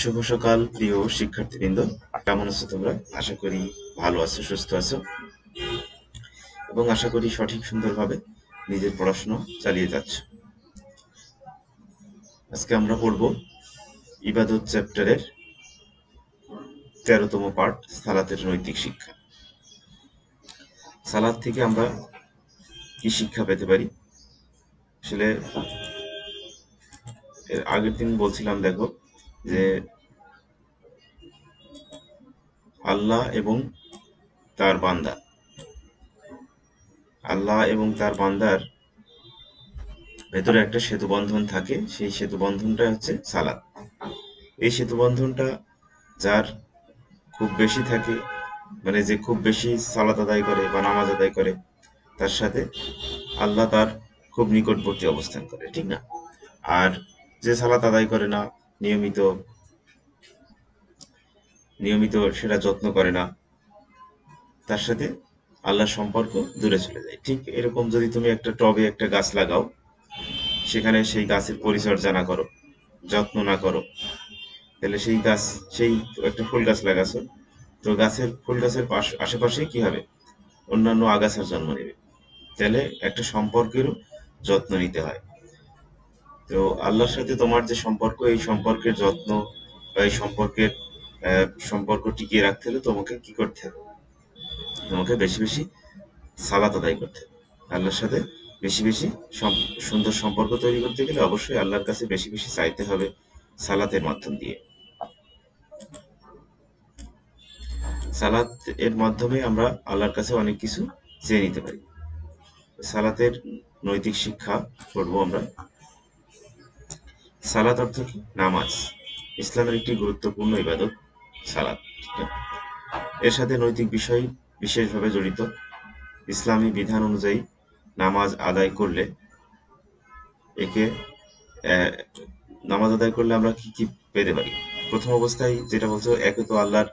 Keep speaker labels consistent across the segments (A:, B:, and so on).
A: শুভ সকাল, প্রিয় শিক্ষার্থীবৃন্দ। কেমন আছো তোমরা? আশা করি ভালো আছো, সুস্থ আছো। এবং আশা করি সঠিক, সুন্দরভাবে নিজের পড়াশোনা চালিয়ে যাচ্ছ। আজকে আমরা পড়ব ইবাদত চ্যাপ্টারের তেরোতম পার্ট সালাতের নৈতিক শিক্ষা। সালাদ থেকে আমরা কি শিক্ষা পেতে পারি? আসলে এর আগের দিন বলছিলাম, দেখো যে আল্লাহ এবং তার বান্দা। আল্লাহ এবং তার বান্দার ভেতরে একটা সেতু বন্ধন থাকে, সেই সেতু বন্ধনটা হচ্ছে সালাদ এই সেতু বন্ধনটা যার খুব বেশি থাকে মানে যে খুব বেশি সালাত আদায় করে বা নামাজ আদায় করে, তার সাথে আল্লাহ তার খুব নিকটবর্তী অবস্থান করে, ঠিক না? আর যে সালাত আদায় করে না নিয়মিত নিয়মিত সেটা যত্ন করে না। তার সাথে আল্লাহর সম্পর্ক দূরে চলে যায়। ঠিক এরকম যদি তুমি একটা টবে একটা গাছ লাগাও, সেখানে সেই গাছের পরিচর্যা না করো, যত্ন না করো, তাহলে সেই গাছ, সেই একটা ফুল গাছ লাগাছো, তো গাছের, ফুল গাছের পাশ, আশেপাশে কি হবে? অন্যান্য আগাছার জন্ম নেবে। তাহলে একটা সম্পর্কেরও যত্ন নিতে হয়। তো আল্লাহর সাথে তোমার যে সম্পর্ক, এই সম্পর্কের যত্ন বা এই সম্পর্কের সম্পর্ক টিকিয়ে রাখতে হলে তোমাকে কি করতে হবে? তোমাকে বেশি বেশি সালাত আদায় করতে হবে। আল্লাহর সাথে বেশি বেশি সুন্দর সম্পর্ক তৈরি করতে গেলে অবশ্যই আল্লাহর কাছে বেশি বেশি চাইতে হবে সালাতের মাধ্যম দিয়ে। সালাত এর মাধ্যমে আমরা আল্লাহর কাছে অনেক কিছু চেয়ে নিতে পারি। সালাতের নৈতিক শিক্ষা পড়ব আমরা। সালাত অর্থ কি? নামাজ। ইসলামের একটি গুরুত্বপূর্ণ ইবাদত সালাত। এর সাথে নৈতিক বিষয় বিশেষভাবে জড়িত। ইসলামী বিধান অনুযায়ী নামাজ আদায় করলে একে নামাজ আদায় করলে আমরা কি কি পেতে পারি? প্রথম অবস্থায় যেটা বলছো, একে তো আল্লাহর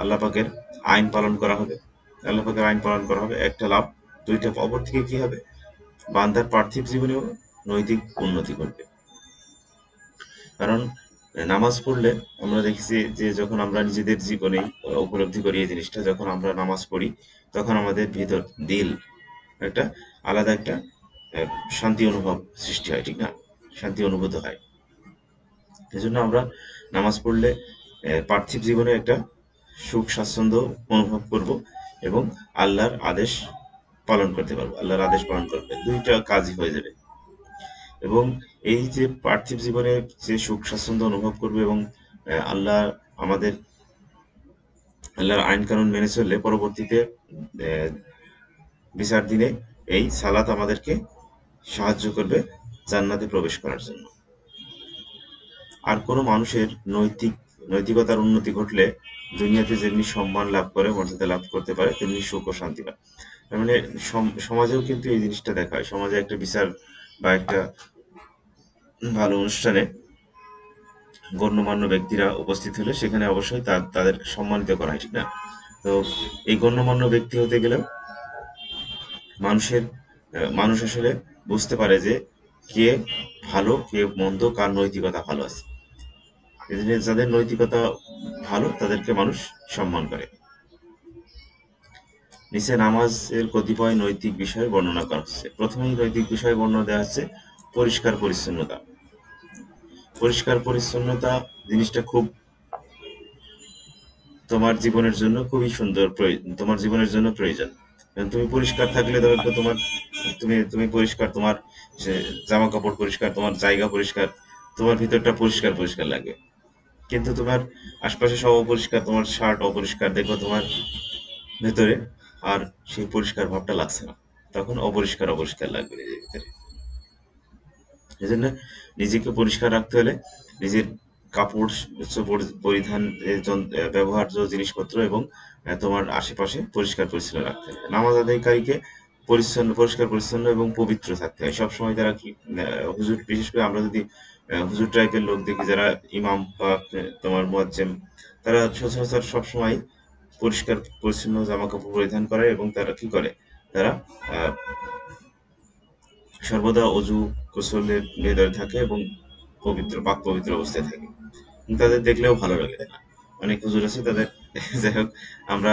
A: আল্লাহ পাকের আইন পালন করা হবে। আল্লাহ পাকের আইন পালন করা হবে। একটা লাভ, দুইটা অপর থেকে কি হবে? বান্দার পার্থিব জীবনেও নৈতিক উন্নতি করবে কারণ নামাজ পড়লে আমরা দেখেছি যে যখন আমরা নিজেদের জীবনে উপলব্ধি করি এই জিনিসটা, যখন আমরা নামাজ পড়ি, তখন আমাদের ভিতর দিল একটা আলাদা একটা শান্তি অনুভব সৃষ্টি হয়, ঠিক না? শান্তি অনুভূত হয়। এজন্য আমরা নামাজ পড়লে পার্থিব জীবনে একটা সুখ স্বাচ্ছন্দ্য অনুভব করব এবং আল্লাহর আদেশ পালন করতে পারব। আল্লাহর আদেশ পালন করবে দুইটা কাজই হয়ে যাবে। এবং এই যে পার্থিব জীবনে যে সুখ স্বাচ্ছন্দ্য অনুভব করবে এবং আল্লাহ আমাদের আল্লাহর আইন কানুন মেনে চললে পরবর্তীতে বিচার দিনে এই সালাত আমাদেরকে সাহায্য করবে জান্নাতে প্রবেশ করার জন্য। আর কোনো মানুষের নৈতিক, নৈতিকতার উন্নতি ঘটলে দুনিয়াতে যেমনি সম্মান লাভ করে, মর্যাদা লাভ করতে পারে, তেমনি সুখ ও শান্তি পায়। মানে সমাজেও কিন্তু এই জিনিসটা দেখা হয়। সমাজে একটা বিচার বা একটা ভালো অনুষ্ঠানে গণ্যমান্য ব্যক্তিরা উপস্থিত হলে সেখানে অবশ্যই তাদের সম্মানিত করা হয়, ঠিক না? তো এই গণ্যমান্য ব্যক্তি হতে গেলে মানুষের মানুষ আসলে বুঝতে পারে যে কে ভালো, কে মন্দ, কার নৈতিকতা ভালো আছে। যাদের নৈতিকতা ভালো, তাদেরকে মানুষ সম্মান করে। নিচে নামাজের কতিপয় নৈতিক বিষয় বর্ণনা করা হচ্ছে। প্রথমেই নৈতিক বিষয় বর্ণনা দেওয়া হচ্ছে পরিষ্কার পরিচ্ছন্নতা পরিষ্কার পরিচ্ছন্নতা জিনিসটা খুব তোমার জীবনের জন্য খুবই সুন্দর তোমার জীবনের জন্য প্রয়োজন। তুমি পরিষ্কার থাকলে ধরো তোমার, তুমি তুমি পরিষ্কার, তোমার জামা কাপড় পরিষ্কার, তোমার জায়গা পরিষ্কার, তোমার ভিতরটা পরিষ্কার পরিষ্কার লাগে। কিন্তু তোমার আশপাশে সব অপরিষ্কার, তোমার শার্ট অপরিষ্কার, দেখো তোমার ভেতরে আর সেই পরিষ্কার ভাবটা লাগছে না। তখন অপরিষ্কার অপরিষ্কার লাগবে নিজের ভিতরে। এই জন্য নিজেকে পরিষ্কার রাখতে হলে নিজের কাপড় পরিধান ব্যবহার্য জিনিসপত্র এবং তোমার আশেপাশে পরিষ্কার পরিচ্ছন্ন রাখতে হবে নামাজ আদায়কারীকে পরিচ্ছন্ন, পরিষ্কার, পরিচ্ছন্ন এবং পবিত্র থাকতে হয়। সবসময় তারা কি হুজুর, বিশেষ করে আমরা যদি হুজুর টাইপের লোক দেখি, যারা ইমাম বা তোমার মোয়াজ্জেম, তারা সচরাচর সবসময় পরিষ্কার, পরিচ্ছন্ন জামা কাপড় পরিধান করে এবং তারা কি করে? তারা সর্বদা অজু গোসলের ভেতরে থাকে এবং পবিত্র, পাক পবিত্র অবস্থায় থাকে। তাদের দেখলেও ভালো লাগে না। অনেক হুজুর আছে, তাদের যাই হোক, আমরা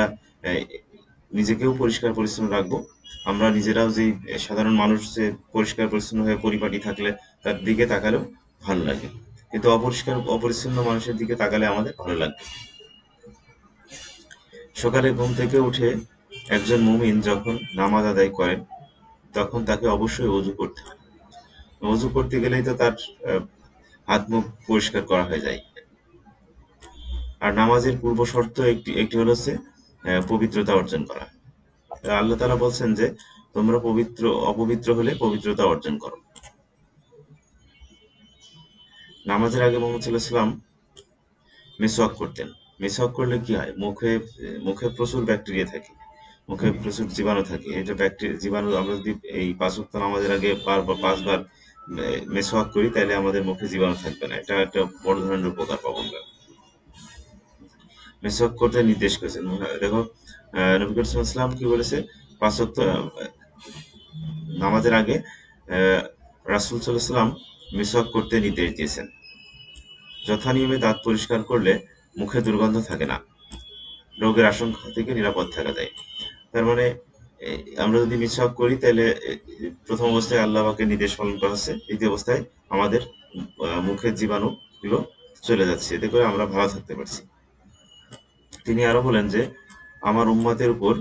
A: নিজেকেও পরিষ্কার পরিচ্ছন্ন রাখব। আমরা নিজেরাও যে সাধারণ মানুষ যে পরিষ্কার পরিচ্ছন্ন হয়ে পরিপাটি থাকলে তার দিকে তাকালেও ভালো লাগে। কিন্তু অপরিষ্কার, অপরিচ্ছন্ন মানুষের দিকে তাকালে আমাদের ভালো লাগবে। সকালে ঘুম থেকে উঠে একজন মুমিন যখন নামাজ আদায় করেন তখন তাকে অবশ্যই অজু করতে হয় অজু করতে গেলেই তো তার হাত মুখ পরিষ্কার করা হয়ে যায়। আর নামাজের পূর্ব শর্ত একটি একটি হলো হচ্ছে পবিত্রতা অর্জন করা। আল্লাহ তাআলা বলছেন যে, তোমরা পবিত্র, অপবিত্র হলে পবিত্রতা অর্জন করো। নামাজের আগে মোহাম্মদ সাল্লাহ সাল্লাম মেসওয়াক করতেন। মেসওয়াক করলে কি হয়? মুখে মুখে প্রচুর ব্যাকটেরিয়া থাকে। মুখে প্রচুর জীবাণু থাকে। এটা ব্যাকটেরিয়া জীবাণু আমরা যদি এই পাঁচ ওয়াক্ত নামাজের আগে বারবার পাঁচবার মেসওয়াক করি তাহলে আমাদের মুখে জীবাণু থাকবে না। এটা একটা বড় ধরনের উপকার পাবো আমরা। মেসওয়াক করতে নির্দেশ করেছেন। দেখো নবী করিম কি বলেছে? পাঁচ আহ, নামাজের আগে রাসূল ওয়াসাল্লাম মিসওয়াক করতে নির্দেশ দিয়েছেন। যথা নিয়মে দাঁত পরিষ্কার করলে মুখে দুর্গন্ধ থাকে না। রোগের আশঙ্কা থেকে নিরাপদ থাকা যায়। তার মানে আমরা যদি মিসওয়াক করি, তাহলে প্রথম অবস্থায় আল্লাহ পাকের নির্দেশ পালন করা হচ্ছে, দ্বিতীয় অবস্থায় আমাদের মুখের জীবাণু গুলো চলে যাচ্ছে, এতে করে আমরা ভালো থাকতে পারছি। তিনি আরও বলেন যে, আমার উম্মতের উপর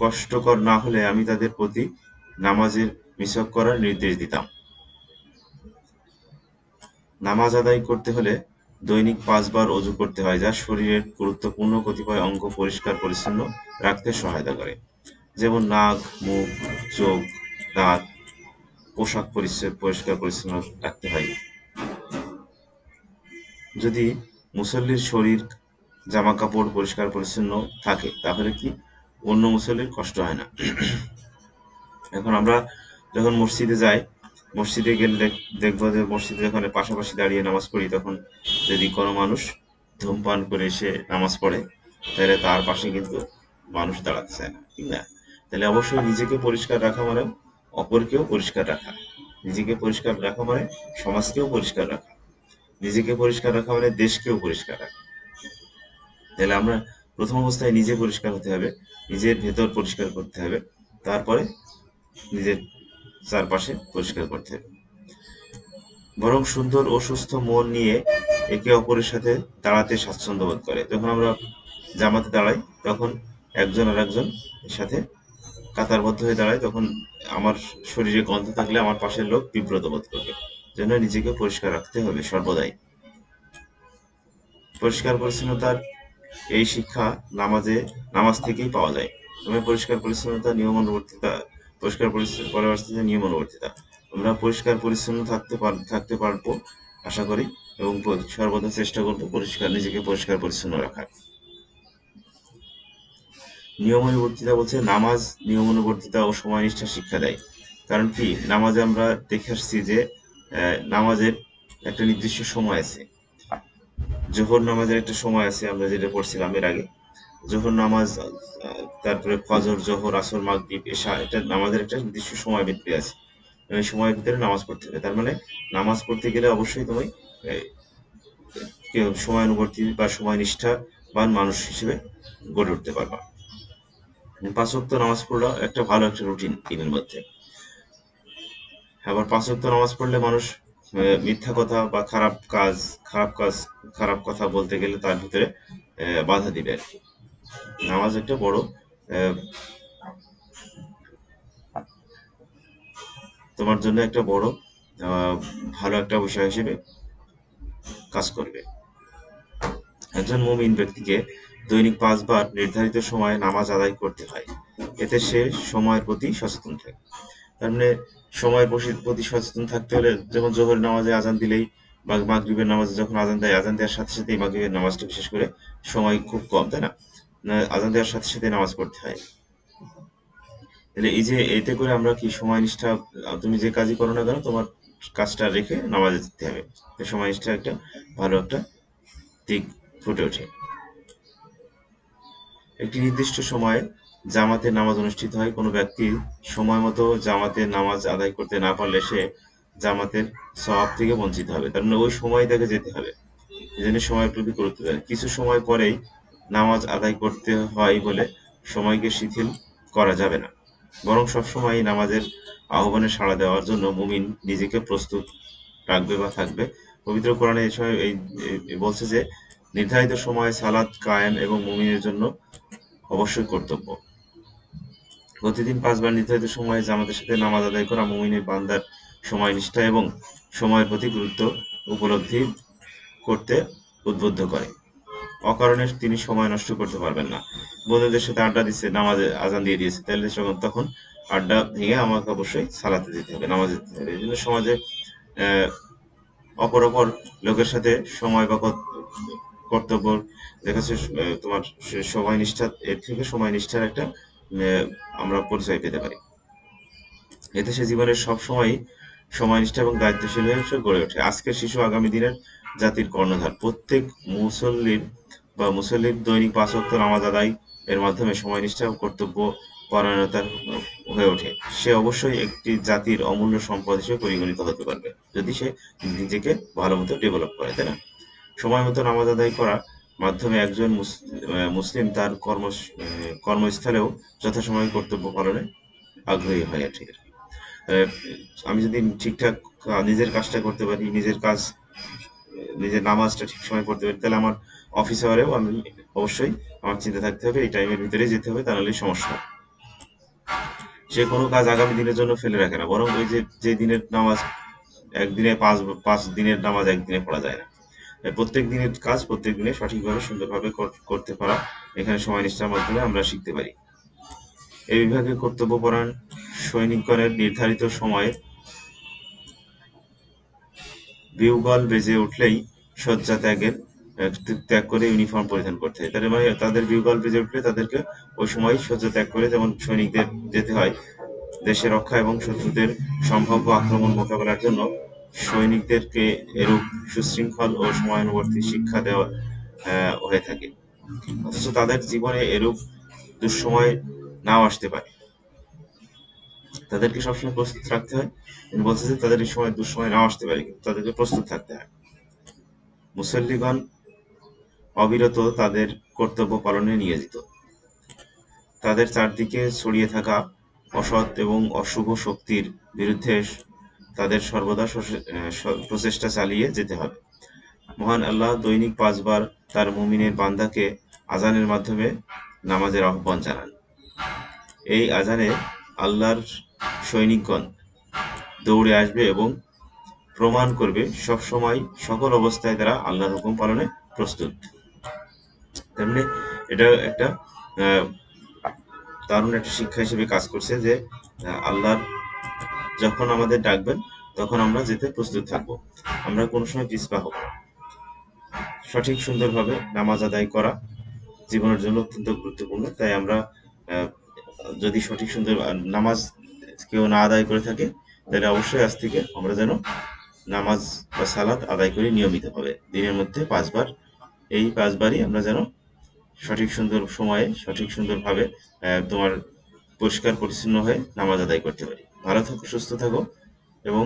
A: কষ্টকর না হলে আমি তাদের প্রতি নামাজের মিসওয়াক করার নির্দেশ দিতাম। নামাজ আদায় করতে হলে দৈনিক পাঁচবার অজু করতে হয়, যা শরীরের গুরুত্বপূর্ণ কতিপয় অঙ্গ পরিষ্কার পরিচ্ছন্ন রাখতে সহায়তা করে। যেমন নাক, মুখ, চোখ, দাঁত, পোশাক পরিচ্ছন্ন পরিষ্কার পরিচ্ছন্ন রাখতে হয়। যদি মুসল্লির শরীর জামা কাপড় পরিষ্কার পরিচ্ছন্ন থাকে, তাহলে কি অন্য মুসল্লির কষ্ট হয় না? এখন আমরা যখন মসজিদে যাই মসজিদে গেলে দেখ- দেখব যে মসজিদে যখন পাশাপাশি দাঁড়িয়ে নামাজ পড়ি, তখন যদি কোনো মানুষ ধূমপান করে এসে নামাজ পড়ে, তাহলে তার পাশে কিন্তু মানুষ দাঁড়াতে চায় না, ঠিক না? তাহলে অবশ্যই নিজেকে পরিষ্কার রাখা মানে অপরকেও পরিষ্কার রাখা। নিজেকে পরিষ্কার রাখা মানে সমাজকেও পরিষ্কার রাখা। নিজেকে পরিষ্কার রাখা মানে দেশকেও পরিষ্কার রাখা। তাহলে আমরা প্রথম অবস্থায় নিজে পরিষ্কার হতে হবে, নিজের ভেতর পরিষ্কার করতে হবে। তারপরে নিজের চারপাশে পরিষ্কার করতে হবে। বরং সুন্দর ও সুস্থ মন নিয়ে একে অপরের সাথে দাঁড়াতে স্বাচ্ছন্দ্য বোধ করে। যখন আমরা জামাতে দাঁড়াই, তখন একজন আর একজন সাথে কাতারবদ্ধ হয়ে দাঁড়ায়। তখন আমার শরীরে গন্ধ থাকলে আমার পাশের লোক বিব্রত বোধ করবে। জন্য নিজেকে পরিষ্কার রাখতে হবে সর্বদাই। পরিষ্কার পরিচ্ছন্নতার এই শিক্ষা নামাজে, নামাজ থেকেই পাওয়া যায়। তুমি পরিষ্কার পরিচ্ছন্নতা নিয়ম অনুবর্তিতা পরিষ্কার পরিচ্ছন্ন পরবর্তীতে নিয়ম অনুবর্তিতা আমরা পরিষ্কার, পরিচ্ছন্ন থাকতে পার থাকতে পারব, আশা করি, এবং সর্বদা চেষ্টা করব পরিষ্কার, নিজেকে পরিষ্কার, পরিচ্ছন্ন রাখার। নিয়ম অনুবর্তিতা বলছে, নামাজ নিয়ম অনুবর্তিতা ও সময়নিষ্ঠা শিক্ষা দেয়। কারণ কি, নামাজে আমরা দেখে আসছি যে নামাজের একটা নির্দিষ্ট সময় আছে। জোহর নামাজের একটা সময় আছে, আমরা যেটা পড়ছিলাম এর আগে। জোহর নামাজ তারপরে ফজর, জোহর, আসর, মাগরিব, এশা, এটা নামাজের একটা নির্দিষ্ট সময় ভিত্তি আছে। ওই সময়ের ভিতরে নামাজ পড়তে হবে। তার মানে নামাজ পড়তে গেলে অবশ্যই তুমি সময়ানুবর্তী বা সময় নিষ্ঠা নিষ্ঠাবান মানুষ হিসেবে গড়ে উঠতে পারবা। পাঁচ নামাজ পড়ল একটা ভালো একটা রুটিন দিনের মধ্যে। আবার পাঁচ নামাজ পড়লে মানুষ মিথ্যা কথা বা খারাপ কাজ খারাপ কাজ, খারাপ কথা বলতে গেলে তার ভিতরে বাধা দিবে আর কি। নামাজ একটা বড় তোমার জন্য একটা বড় ভালো একটা বিষয় হিসেবে কাজ করবে। একজন মুমিন ব্যক্তিকে দৈনিক পাঁচবার নির্ধারিত সময়ে নামাজ আদায় করতে হয়। এতে সে সময়ের প্রতি সচেতন থাকে। তার মানে সময়ের প্রতি সচেতন থাকতে হলে যেমন জোহর নামাজে আজান দিলেই বা মাগরিবের নামাজে যখন আজান দেয় আজান দেওয়ার সাথে সাথেই মাগরিবের নামাজটা বিশেষ করে সময় খুব কম তাই না, আজান দেওয়ার সাথে সাথে নামাজ পড়তে হয়। তাহলে এই যে এতে করে আমরা কি সময় নিষ্ঠা, তুমি যে কাজই করো না কেন, তোমার কাজটা রেখে নামাজে যেতে হবে। সময় নিষ্ঠা একটা ভালো একটা দিক ফুটে ওঠে। একটি নির্দিষ্ট সময়ে জামাতে নামাজ অনুষ্ঠিত হয়। কোনো ব্যক্তি সময় মতো জামাতে নামাজ আদায় করতে না পারলে সে জামাতের সওয়াব থেকে বঞ্চিত হবে। তার মানে ওই সময় তাকে যেতে হবে। এজন্য সময়ের প্রতি গুরুত্ব দেয়। কিছু সময় পরেই নামাজ আদায় করতে হয় বলে সময়কে শিথিল করা যাবে না। বরং সবসময় নামাজের আহ্বানে সাড়া দেওয়ার জন্য মুমিন নিজেকে প্রস্তুত রাখবে বা থাকবে। পবিত্র কোরআনে এই এই বলছে যে, নির্ধারিত সময়ে সালাদ কায়েম এবং মুমিনের জন্য অবশ্যই কর্তব্য। প্রতিদিন পাঁচবার নির্ধারিত সময়ে জামাতের সাথে নামাজ আদায় করা মুমিনের বান্দার সময় নিষ্ঠা এবং সময়ের প্রতি গুরুত্ব উপলব্ধি করতে উদ্বুদ্ধ করে। অকারণে তিনি সময় নষ্ট করতে পারবেন না। বন্ধুদের সাথে আড্ডা দিচ্ছে নামাজে আজান দিয়ে দিয়েছে। তাহলে যখন তখন আড্ডা ভেঙে আমাকে অবশ্যই সালাতে দিতে হবে, নামাজে দিতে হবে। এই জন্য সমাজে অপর অপর লোকের সাথে সময় বা কর্তব্য দেখাচ্ছে তোমার সময় নিষ্ঠা, এর থেকে সময় নিষ্ঠার একটা আমরা পরিচয় পেতে পারি। এতে সে জীবনের সব সময় সময় নিষ্ঠা এবং দায়িত্বশীল হয়ে গড়ে ওঠে। আজকের শিশু আগামী দিনের জাতির কর্ণধার। প্রত্যেক মুসল্লির বা মুসল্লির দৈনিক পাঁচ ওয়াক্ত নামাজ আদায় এর মাধ্যমে সময় নিষ্ঠা কর্তব্য পরায়ণতার হয়ে ওঠে। সে অবশ্যই একটি জাতির অমূল্য সম্পদ হিসেবে পরিগণিত হতে পারবে, যদি সে নিজেকে ভালো মতো ডেভেলপ করে, তাই না? সময় মতো নামাজ আদায় করা মাধ্যমে একজন মুসলিম তার কর্ম কর্মস্থলেও যথাসময়ে কর্তব্য পালনে আগ্রহী হয় আর কি আমি যদি ঠিকঠাক নিজের কাজটা করতে পারি, নিজের কাজ, নিজের নামাজটা ঠিক সময় পড়তে পারি, তাহলে আমার অফিস আওয়ারেও আমি অবশ্যই আমার চিন্তা থাকতে হবে, এই টাইমের ভিতরে যেতে হবে তাহলে সমস্যা সে কোনো কাজ আগামী দিনের জন্য ফেলে রাখে না, বরং ওই যে যে দিনের নামাজ একদিনে পাঁচ পাঁচ দিনের নামাজ একদিনে পড়া যায় না। প্রত্যেক দিনের কাজ প্রত্যেক দিনে সঠিকভাবে, সুন্দরভাবে করতে পারা এখানে সময় নিষ্ঠার মাধ্যমে আমরা শিখতে পারি। এই বিভাগে কর্তব্যপরায়ণ সৈনিকগণের নির্ধারিত সময়ে বিউগল বেজে উঠলেই শয্যা ত্যাগের ত্যাগ করে ইউনিফর্ম পরিধান করতে হয়। তাদের মানে তাদের বিউগল বেজে উঠলে তাদেরকে ওই সময় শয্যা ত্যাগ করে যেমন সৈনিকদের যেতে হয়, দেশের রক্ষা এবং শত্রুদের সম্ভাব্য আক্রমণ মোকাবেলার জন্য সৈনিকদেরকে এরূপ সুশৃঙ্খল ও সময়ানুবর্তী শিক্ষা দেওয়া হয়ে থাকে। অথচ তাদের জীবনে এরূপ দুঃসময় নাও আসতে পারে। তাদেরকে সবসময় প্রস্তুত রাখতে হয়। বলছে যে তাদের এই সময় দুঃসময় নাও আসতে পারে, কিন্তু তাদেরকে প্রস্তুত থাকতে হয়। মুসল্লিগণ অবিরত তাদের কর্তব্য পালনে নিয়োজিত। তাদের চারদিকে ছড়িয়ে থাকা অসৎ এবং অশুভ শক্তির বিরুদ্ধে তাদের সর্বদা প্রচেষ্টা চালিয়ে যেতে হবে। মহান আল্লাহ দৈনিক পাঁচবার তার মুমিনের বান্দাকে আজানের মাধ্যমে নামাজের আহ্বান জানান। এই আজানে আল্লাহর সৈনিকগণ দৌড়ে আসবে এবং প্রমাণ করবে সব সময় সকল অবস্থায় তারা আল্লাহর হুকুম পালনে প্রস্তুত। তেমনি এটা একটা দারুণ একটা শিক্ষা হিসেবে কাজ করছে যে আল্লাহর যখন আমাদের ডাকবেন, তখন আমরা যেতে প্রস্তুত থাকব। আমরা কোনো সময় পিছপা হব সঠিক সুন্দরভাবে নামাজ আদায় করা জীবনের জন্য অত্যন্ত গুরুত্বপূর্ণ। তাই আমরা যদি সঠিক সুন্দর নামাজ কেউ না আদায় করে থাকে, তাহলে অবশ্যই আজ থেকে আমরা যেন নামাজ বা সালাদ আদায় করি নিয়মিতভাবে। দিনের মধ্যে পাঁচবার, এই পাঁচবারই আমরা যেন সঠিক সুন্দর সময়ে, সঠিক সুন্দরভাবে তোমার পরিষ্কার পরিচ্ছন্ন হয়ে নামাজ আদায় করতে পারি। ভালো থাকো, সুস্থ থাকো এবং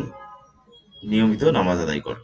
A: নিয়মিত নামাজ আদায় করো।